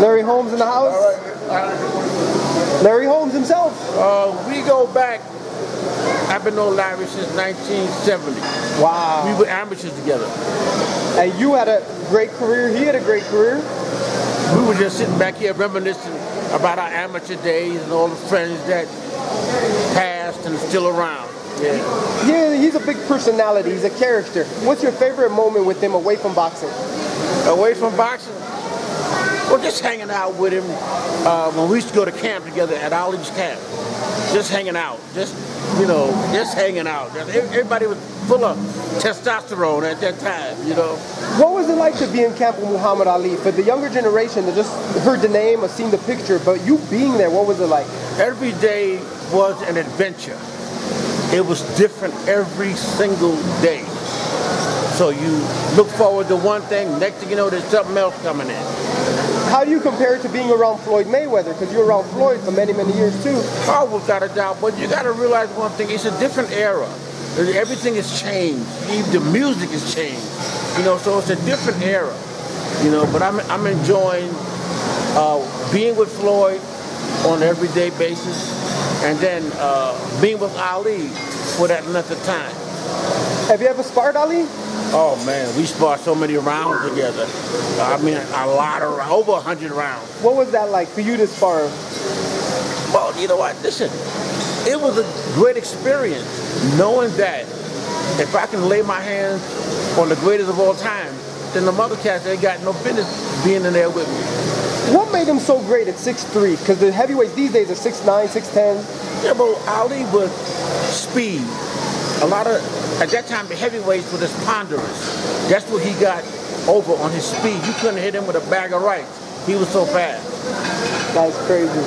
Larry Holmes in the house? Larry Holmes himself. Uh, we go back. I've been on Larry since 1970. Wow. We were amateurs together. And you had a great career. He had a great career. We were just sitting back here reminiscing about our amateur days and all the friends that passed and still around. Yeah. A big personality. He's a character. What's your favorite moment with him away from boxing? Away from boxing? Well, just hanging out with him uh, when we used to go to camp together at Ali's camp. Just hanging out. Just, you know, just hanging out. Everybody was full of testosterone at that time, you know. What was it like to be in camp with Muhammad Ali? For the younger generation that just heard the name or seen the picture, but you being there, what was it like? Every day was an adventure. It was different every single day. So you look forward to one thing, next thing you know, there's something else coming in. How do you compare it to being around Floyd Mayweather? Because you're around Floyd for many, many years too. Oh, without a doubt. But you got to realize one thing: it's a different era. Everything has changed. Even the music has changed. You know, so it's a different era. You know, but I'm I'm enjoying uh, being with Floyd on an everyday basis, and then uh, being with Ali for that length of time. Have you ever sparred Ali? Oh man, we sparred so many rounds together. I mean, a lot of over a hundred rounds. What was that like for you to spar? Well, you know what? Listen, it was a great experience knowing that if I can lay my hands on the greatest of all time, then the mother cats ain't got no business being in there with me. What made him so great at 6'3"? Because the heavyweights these days are 6'9", 6'10". Yeah, but Ali was speed. A lot of at that time, the heavyweights were just ponderous. That's what he got over on his speed. You couldn't hit him with a bag of rice. He was so fast. That's crazy.